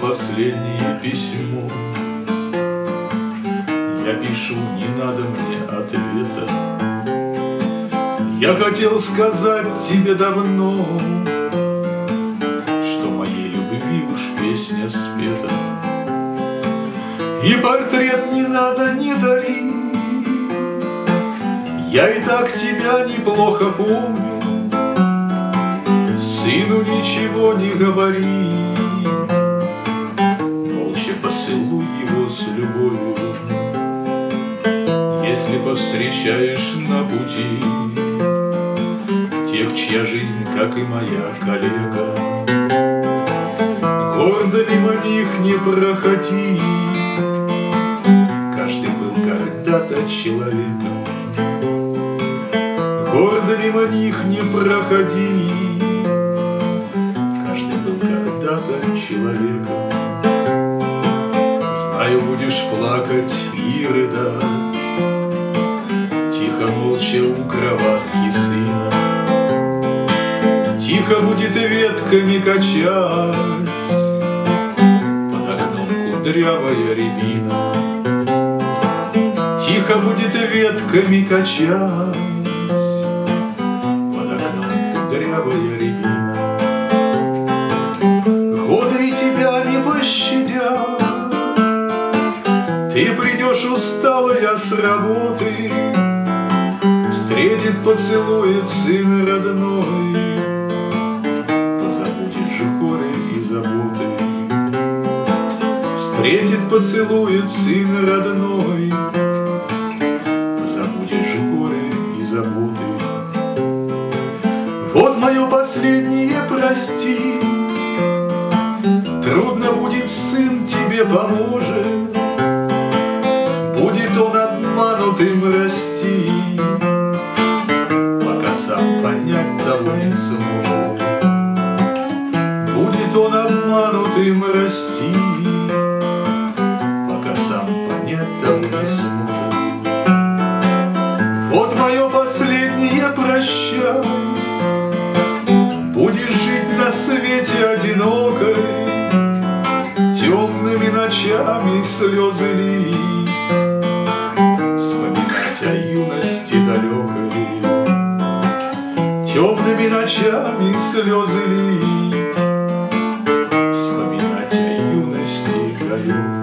последнее письмо. Я пишу, не надо мне ответа. Я хотел сказать тебе давно Что моей любви уж песня спета. И портрет не надо, не дари Я и так тебя неплохо помню. Сыну ничего не говори, поцелуй его с любовью. Если повстречаешь на пути Тех, чья жизнь, как и моя коллега, Гордо мимо них не проходи, Каждый был когда-то человеком. Гордо мимо них не проходи, когда-то человека. Знаю, будешь плакать и рыдать, Тихо, молча у кроватки сына. Тихо будет ветками качать Под окном кудрявая рябина. Тихо будет ветками качать Ты придешь усталая с работы, Встретит, поцелует сын родной, Позабудешь же хоры и заботы. Встретит, поцелует сын родной, Позабудешь же хоры и заботы. Вот мое последнее прости, Трудно будет, сын тебе поможет, обманутым расти, Пока сам понять того не сможет. Будет он обманутым расти, Пока сам понять того не сможет. Вот мое последнее прощай, Будешь жить на свете одинокой, Темными ночами слезы лить, Темными ночами слезы лить, Вспоминать о юности горю.